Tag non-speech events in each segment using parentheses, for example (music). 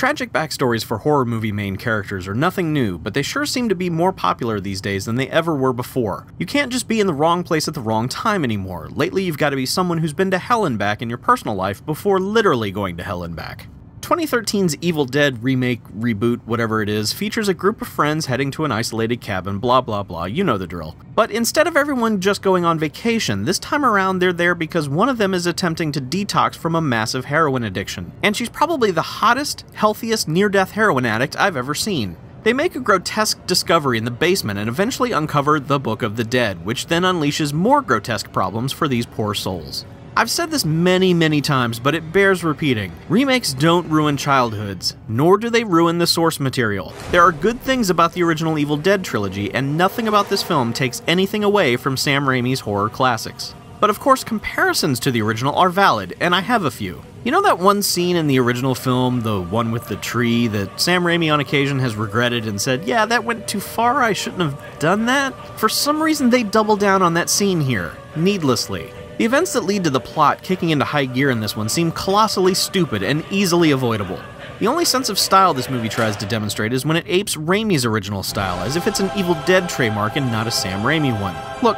Tragic backstories for horror movie main characters are nothing new, but they sure seem to be more popular these days than they ever were before. You can't just be in the wrong place at the wrong time anymore. Lately, you've got to be someone who's been to hell and back in your personal life before literally going to hell and back. 2013's Evil Dead remake, reboot, whatever it is, features a group of friends heading to an isolated cabin, blah blah blah, you know the drill. But instead of everyone just going on vacation, this time around they're there because one of them is attempting to detox from a massive heroin addiction. And she's probably the hottest, healthiest near death heroin addict I've ever seen. They make a grotesque discovery in the basement and eventually uncover the Book of the Dead, which then unleashes more grotesque problems for these poor souls. I've said this many, many times, but it bears repeating. Remakes don't ruin childhoods, nor do they ruin the source material. There are good things about the original Evil Dead trilogy, and nothing about this film takes anything away from Sam Raimi's horror classics. But of course, comparisons to the original are valid, and I have a few. You know that one scene in the original film, the one with the tree, that Sam Raimi on occasion has regretted and said, yeah, that went too far, I shouldn't have done that? For some reason, they double down on that scene here, needlessly. The events that lead to the plot kicking into high gear in this one seem colossally stupid and easily avoidable. The only sense of style this movie tries to demonstrate is when it apes Raimi's original style, as if it's an Evil Dead trademark and not a Sam Raimi one. Look,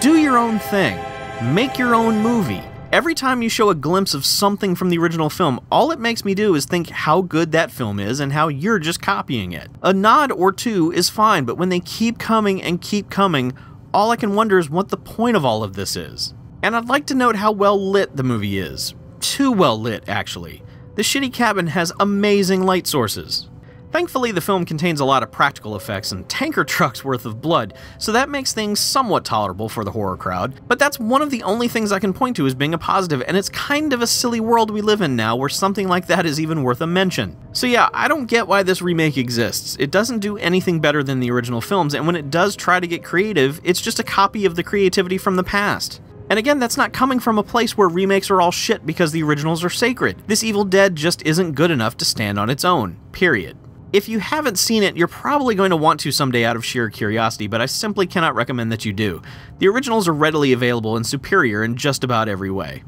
do your own thing. Make your own movie. Every time you show a glimpse of something from the original film, all it makes me do is think how good that film is and how you're just copying it. A nod or two is fine, but when they keep coming and keep coming, all I can wonder is what the point of all of this is. And I'd like to note how well lit the movie is. Too well lit, actually. The shitty cabin has amazing light sources. Thankfully, the film contains a lot of practical effects and tanker (laughs) trucks worth of blood, so that makes things somewhat tolerable for the horror crowd. But that's one of the only things I can point to as being a positive, and it's kind of a silly world we live in now where something like that is even worth a mention. So yeah, I don't get why this remake exists. It doesn't do anything better than the original films, and when it does try to get creative, it's just a copy of the creativity from the past. And again, that's not coming from a place where remakes are all shit because the originals are sacred. This Evil Dead just isn't good enough to stand on its own. Period. If you haven't seen it, you're probably going to want to someday out of sheer curiosity, but I simply cannot recommend that you do. The originals are readily available and superior in just about every way.